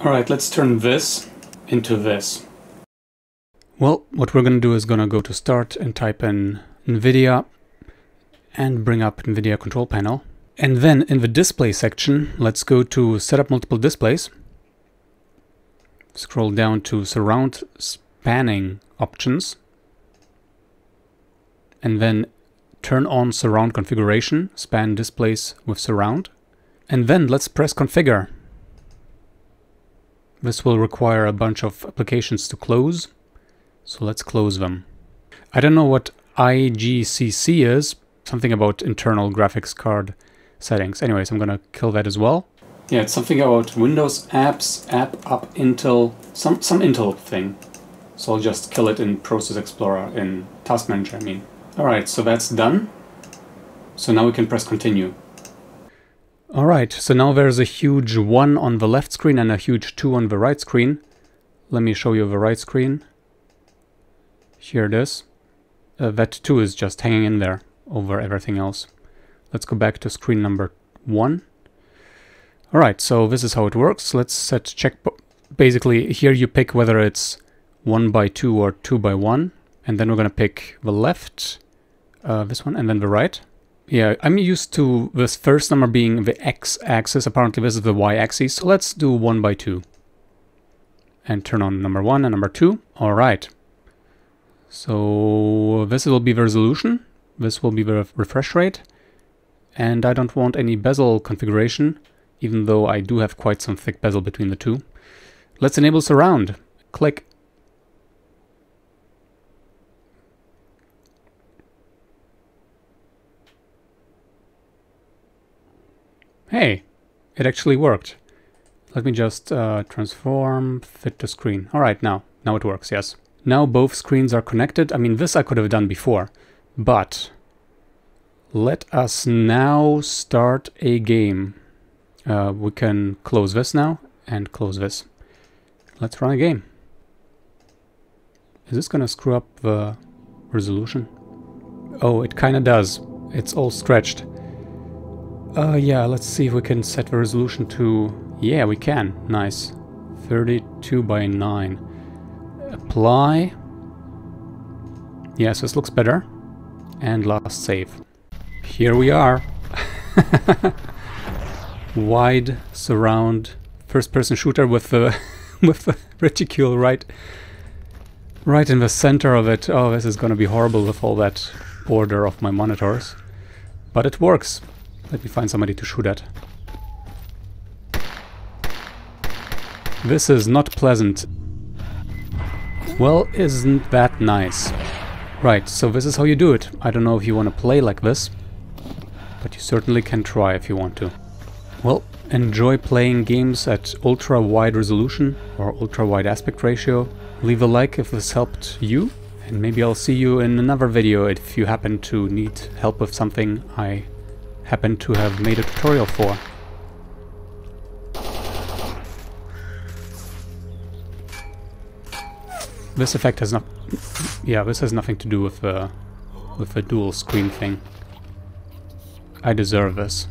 Alright, let's turn this into this. Well, what we're going to do is going to go to start and type in NVIDIA and bring up NVIDIA control panel. And then in the display section, let's go to set up multiple displays. Scroll down to surround spanning options. And then turn on surround configuration, span displays with surround. And then let's press configure. This will require a bunch of applications to close. So let's close them. I don't know what IGCC is, something about internal graphics card settings. Anyways, I'm gonna kill that as well. Yeah, it's something about Windows apps, app up Intel, some, some Intel thing. So I'll just kill it in Process Explorer, in Task Manager, I mean. Alright, so that's done. So now we can press continue. Alright, so now there's a huge 1 on the left screen and a huge 2 on the right screen. Let me show you the right screen. Here it is. Uh, that 2 is just hanging in there over everything else. Let's go back to screen number 1. Alright, so this is how it works. Let's set check... Basically, here you pick whether it's 1 by 2 or 2 by 1. And then we're going to pick the left, uh, this one, and then the right. Yeah, I'm used to this first number being the x-axis. Apparently this is the y-axis. So let's do 1 by 2. And turn on number 1 and number 2. Alright. So this will be the resolution. This will be the refresh rate. And I don't want any bezel configuration, even though I do have quite some thick bezel between the two. Let's enable surround. Click. Hey, it actually worked. Let me just uh, transform, fit to screen. All right, now, now it works, yes. Now both screens are connected. I mean, this I could have done before, but let us now start a game. Uh, we can close this now and close this. Let's run a game. Is this gonna screw up the resolution? Oh, it kinda does. It's all stretched. Uh, yeah, let's see if we can set the resolution to... Yeah, we can. Nice. 32 by 9. Apply. Yes, this looks better. And last save. Here we are. Wide surround first-person shooter with the with the reticule right right in the center of it. Oh, this is gonna be horrible with all that border of my monitors. But it works. Let me find somebody to shoot at. This is not pleasant. Well, isn't that nice? Right, so this is how you do it. I don't know if you want to play like this, but you certainly can try if you want to. Well, enjoy playing games at ultra wide resolution or ultra wide aspect ratio. Leave a like if this helped you, and maybe I'll see you in another video if you happen to need help with something I happen to have made a tutorial for. This effect has not... Yeah, this has nothing to do with the, with the dual screen thing. I deserve this.